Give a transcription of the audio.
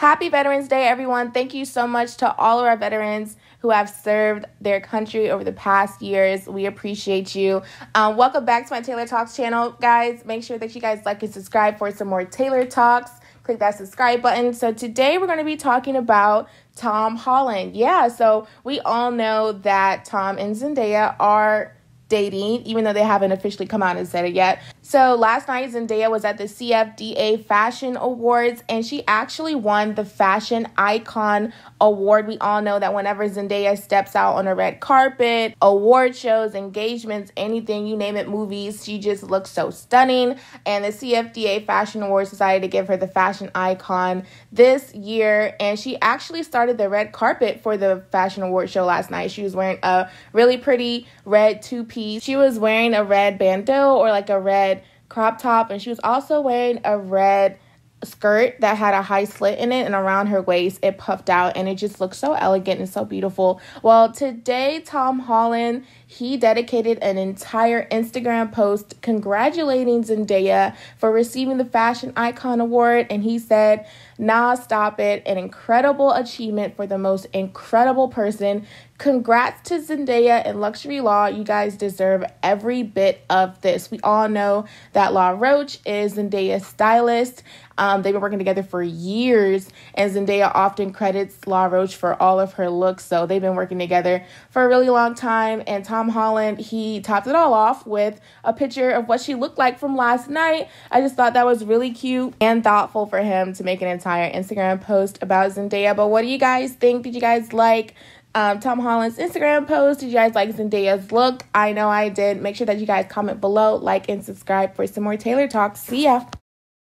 Happy Veterans Day, everyone. Thank you so much to all of our veterans who have served their country over the past years. We appreciate you. Um, welcome back to my Taylor Talks channel, guys. Make sure that you guys like and subscribe for some more Taylor Talks. Click that subscribe button. So, today we're going to be talking about Tom Holland. Yeah, so we all know that Tom and Zendaya are dating, even though they haven't officially come out and said it yet. So last night, Zendaya was at the CFDA Fashion Awards and she actually won the Fashion Icon Award. We all know that whenever Zendaya steps out on a red carpet, award shows, engagements, anything, you name it, movies, she just looks so stunning. And the CFDA Fashion Awards decided to give her the Fashion Icon this year. And she actually started the red carpet for the Fashion Award show last night. She was wearing a really pretty red two piece piece. She was wearing a red bandeau or like a red crop top, and she was also wearing a red skirt that had a high slit in it and around her waist it puffed out and it just looked so elegant and so beautiful. Well, today Tom Holland, he dedicated an entire Instagram post congratulating Zendaya for receiving the Fashion Icon Award and he said, "Nah, stop it. An incredible achievement for the most incredible person. Congrats to Zendaya and Luxury Law. You guys deserve every bit of this. We all know that Law Roach is Zendaya's stylist. Um, they've been working together for years, and Zendaya often credits Law Roach for all of her looks. So they've been working together for a really long time. And Tom Holland, he topped it all off with a picture of what she looked like from last night. I just thought that was really cute and thoughtful for him to make an entire Instagram post about Zendaya. But what do you guys think? Did you guys like? um, Tom Holland's Instagram post. Did you guys like Zendaya's look? I know I did. Make sure that you guys comment below, like, and subscribe for some more Taylor Talks. See ya.